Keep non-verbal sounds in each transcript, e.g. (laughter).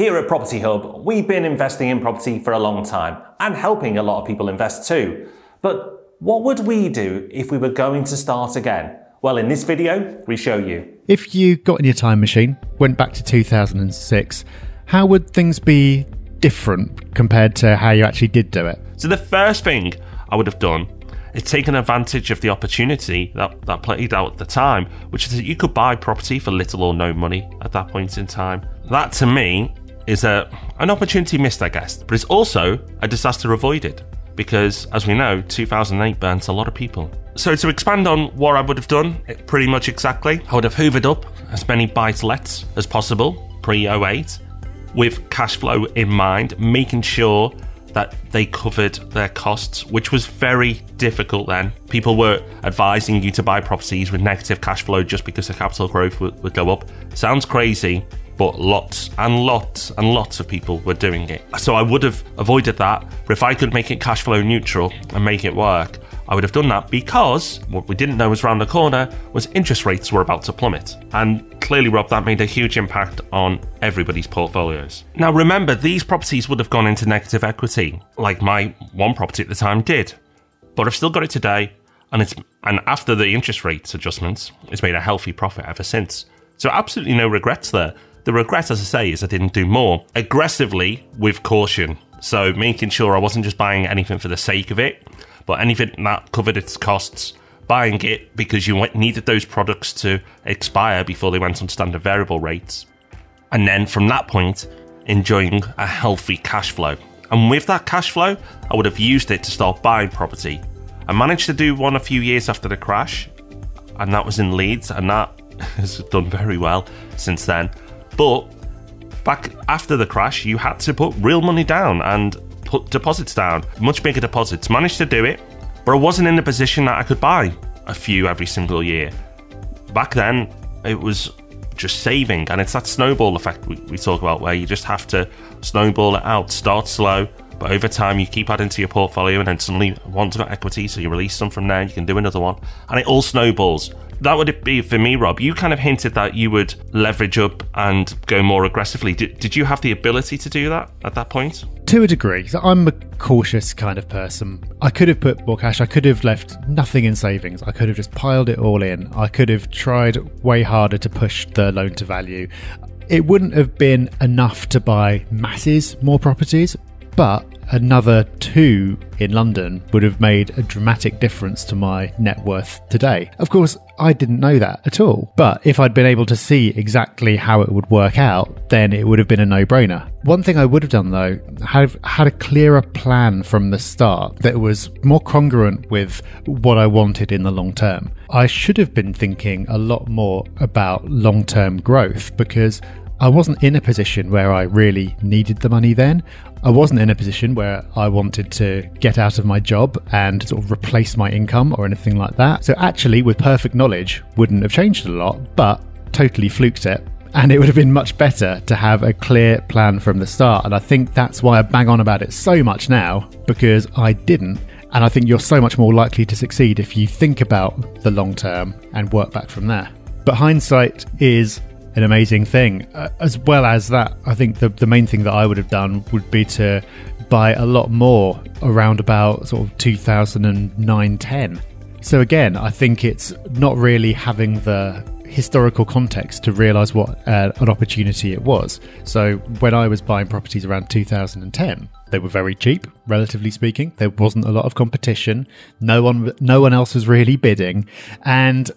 Here at Property Hub, we've been investing in property for a long time and helping a lot of people invest too. But what would we do if we were going to start again? Well, in this video, we show you. If you got in your time machine, went back to 2006, how would things be different compared to how you actually did do it? So the first thing I would have done is taken advantage of the opportunity that, that played out at the time, which is that you could buy property for little or no money at that point in time. That to me is a, an opportunity missed, I guess, but it's also a disaster avoided because, as we know, 2008 burnt a lot of people. So, to expand on what I would have done, pretty much exactly, I would have hoovered up as many buy lets as possible pre 08 with cash flow in mind, making sure that they covered their costs, which was very difficult then. People were advising you to buy properties with negative cash flow just because the capital growth would, would go up. Sounds crazy, but lots and lots and lots of people were doing it. So I would have avoided that. But if I could make it cash flow neutral and make it work, I would have done that because what we didn't know was around the corner was interest rates were about to plummet. And clearly, Rob, that made a huge impact on everybody's portfolios. Now, remember, these properties would have gone into negative equity, like my one property at the time did. But I've still got it today, and it's and after the interest rates adjustments, it's made a healthy profit ever since. So absolutely no regrets there. The regret, as I say, is I didn't do more aggressively with caution. So making sure I wasn't just buying anything for the sake of it, but anything that covered its costs, buying it because you needed those products to expire before they went on standard variable rates. And then from that point, enjoying a healthy cash flow. And with that cash flow, I would have used it to start buying property. I managed to do one a few years after the crash, and that was in Leeds, and that (laughs) has done very well since then. But back after the crash, you had to put real money down and put deposits down, much bigger deposits. Managed to do it, but I wasn't in a position that I could buy a few every single year. Back then, it was just saving, and it's that snowball effect we, we talk about where you just have to snowball it out, start slow, but over time you keep adding to your portfolio, and then suddenly one's got equity, so you release some from there, you can do another one, and it all snowballs that would be for me, Rob. You kind of hinted that you would leverage up and go more aggressively. Did, did you have the ability to do that at that point? To a degree. I'm a cautious kind of person. I could have put more cash. I could have left nothing in savings. I could have just piled it all in. I could have tried way harder to push the loan to value. It wouldn't have been enough to buy masses more properties, but another two in London would have made a dramatic difference to my net worth today. Of course, I didn't know that at all. But if I'd been able to see exactly how it would work out, then it would have been a no brainer. One thing I would have done though, have had a clearer plan from the start that was more congruent with what I wanted in the long term. I should have been thinking a lot more about long term growth because I wasn't in a position where I really needed the money then. I wasn't in a position where I wanted to get out of my job and sort of replace my income or anything like that. So, actually, with perfect knowledge, wouldn't have changed a lot, but totally fluked it. And it would have been much better to have a clear plan from the start. And I think that's why I bang on about it so much now, because I didn't. And I think you're so much more likely to succeed if you think about the long term and work back from there. But hindsight is an amazing thing. Uh, as well as that, I think the, the main thing that I would have done would be to buy a lot more around about sort of 2009 10. So, again, I think it's not really having the historical context to realize what uh, an opportunity it was. So, when I was buying properties around 2010, they were very cheap, relatively speaking. There wasn't a lot of competition. No one, no one else was really bidding, and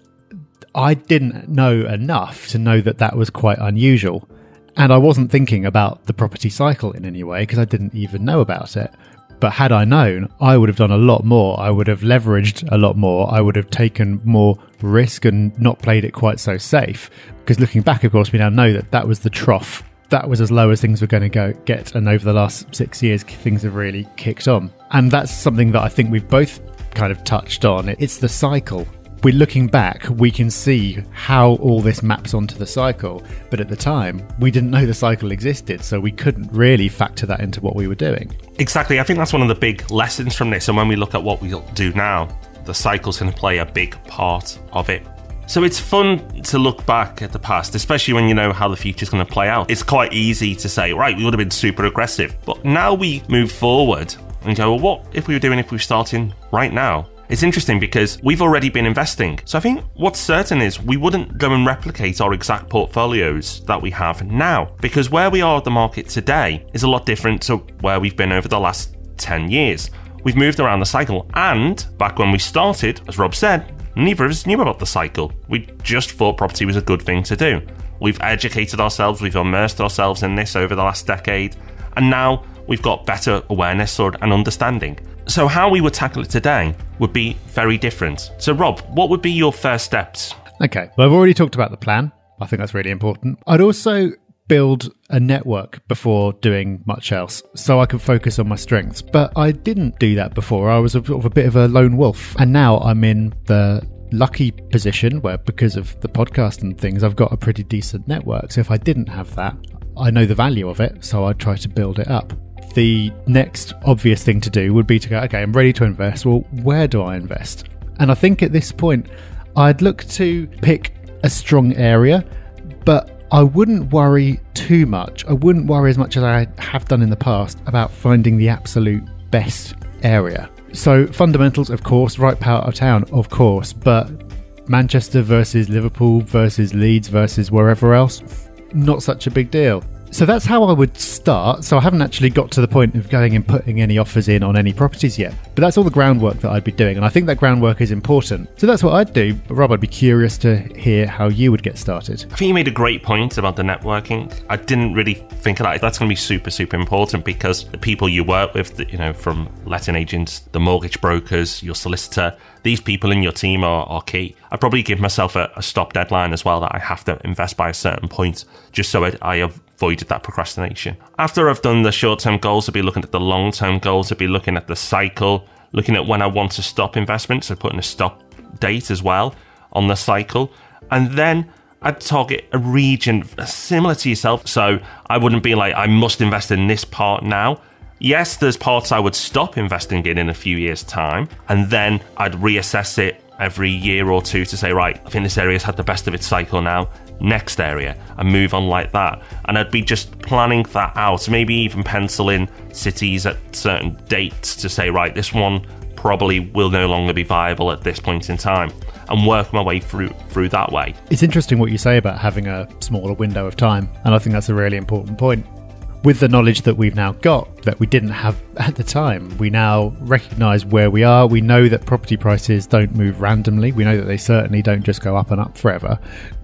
I didn't know enough to know that that was quite unusual. And I wasn't thinking about the property cycle in any way because I didn't even know about it. But had I known, I would have done a lot more. I would have leveraged a lot more. I would have taken more risk and not played it quite so safe. Because looking back, of course, we now know that that was the trough. That was as low as things were going to go get. And over the last six years, things have really kicked on. And that's something that I think we've both kind of touched on. It's the cycle we're looking back, we can see how all this maps onto the cycle. But at the time, we didn't know the cycle existed, so we couldn't really factor that into what we were doing. Exactly. I think that's one of the big lessons from this. And when we look at what we do now, the cycle's going to play a big part of it. So it's fun to look back at the past, especially when you know how the future's going to play out. It's quite easy to say, right, we would have been super aggressive. But now we move forward and go, well, what if we were doing if we were starting right now? It's interesting because we've already been investing. So I think what's certain is we wouldn't go and replicate our exact portfolios that we have now because where we are at the market today is a lot different to where we've been over the last 10 years. We've moved around the cycle, and back when we started, as Rob said, neither of us knew about the cycle. We just thought property was a good thing to do. We've educated ourselves, we've immersed ourselves in this over the last decade, and now we've got better awareness and understanding. So, how we would tackle it today would be very different. So, Rob, what would be your first steps? Okay, well, I've already talked about the plan. I think that's really important. I'd also build a network before doing much else so I could focus on my strengths. But I didn't do that before. I was a, sort of a bit of a lone wolf. And now I'm in the lucky position where, because of the podcast and things, I've got a pretty decent network. So if I didn't have that, I know the value of it. So I'd try to build it up. The next obvious thing to do would be to go, okay, I'm ready to invest. Well, where do I invest? And I think at this point, I'd look to pick a strong area, but I wouldn't worry too much. I wouldn't worry as much as I have done in the past about finding the absolute best area. So, fundamentals, of course, right part of town, of course, but Manchester versus Liverpool versus Leeds versus wherever else, not such a big deal. So that's how I would start. So I haven't actually got to the point of going and putting any offers in on any properties yet. But that's all the groundwork that I'd be doing. And I think that groundwork is important. So that's what I'd do. But Rob, I'd be curious to hear how you would get started. I think you made a great point about the networking. I didn't really think of that. That's going to be super, super important because the people you work with, you know, from letting agents, the mortgage brokers, your solicitor, these people in your team are, are key. I probably give myself a, a, stop deadline as well that I have to invest by a certain point, just so I, I avoided that procrastination. After I've done the short term goals, I'll be looking at the long term goals, I'll be looking at the cycle, looking at when I want to stop investment, so putting a stop date as well on the cycle. And then I'd target a region similar to yourself. So I wouldn't be like, I must invest in this part now. Yes, there's parts I would stop investing in in a few years' time, and then I'd reassess it every year or two to say, right, I think this area's had the best of its cycle now next area and move on like that. And I'd be just planning that out, maybe even pencil in cities at certain dates to say, right, this one probably will no longer be viable at this point in time and work my way through through that way. It's interesting what you say about having a smaller window of time, and I think that's a really important point with the knowledge that we've now got that we didn't have (laughs) at the time, we now recognize where we are. We know that property prices don't move randomly. We know that they certainly don't just go up and up forever.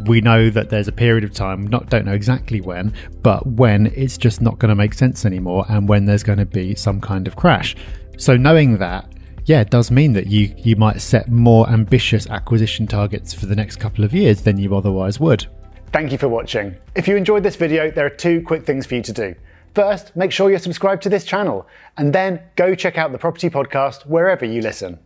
We know that there's a period of time, not don't know exactly when, but when it's just not going to make sense anymore and when there's going to be some kind of crash. So knowing that yeah, it does mean that you you might set more ambitious acquisition targets for the next couple of years than you otherwise would. Thank you for watching. If you enjoyed this video, there are two quick things for you to do. First, make sure you're subscribed to this channel, and then go check out the Property Podcast wherever you listen.